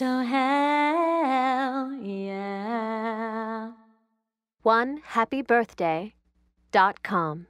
So hell yeah. One happy birthday dot com.